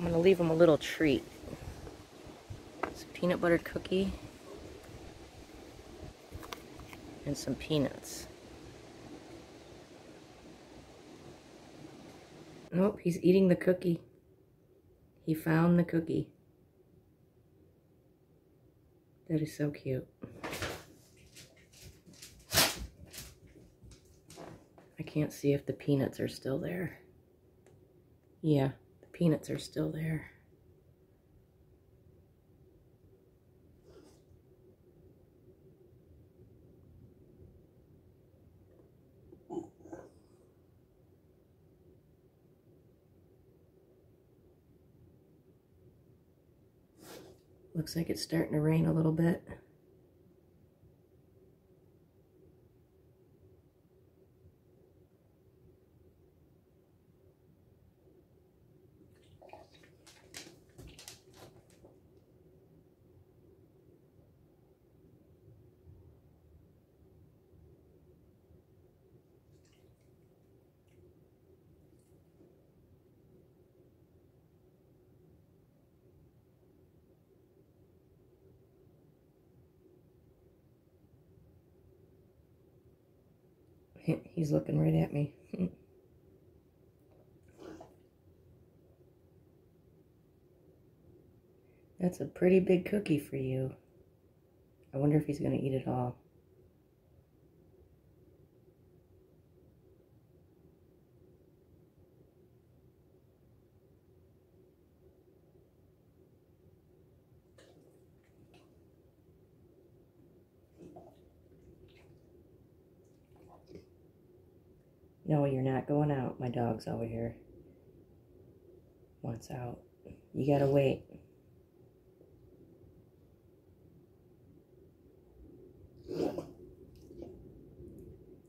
I'm going to leave him a little treat. It's a peanut butter cookie and some peanuts. Nope, he's eating the cookie. He found the cookie. That is so cute. I can't see if the peanuts are still there. Yeah, peanuts are still there. Looks like it's starting to rain a little bit. He's looking right at me. That's a pretty big cookie for you. I wonder if he's going to eat it all. No, you're not going out. My dog's over here. Wants out. You gotta wait.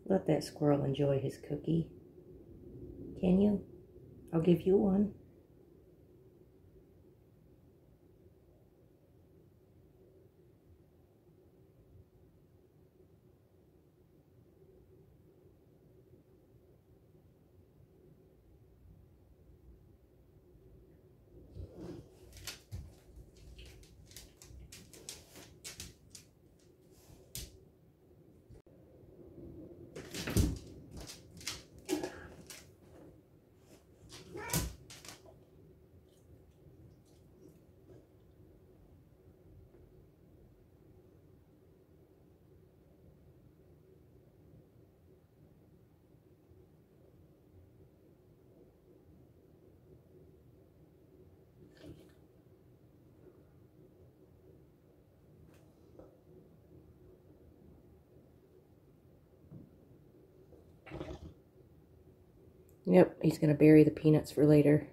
Let that squirrel enjoy his cookie. Can you? I'll give you one. Yep, he's going to bury the peanuts for later.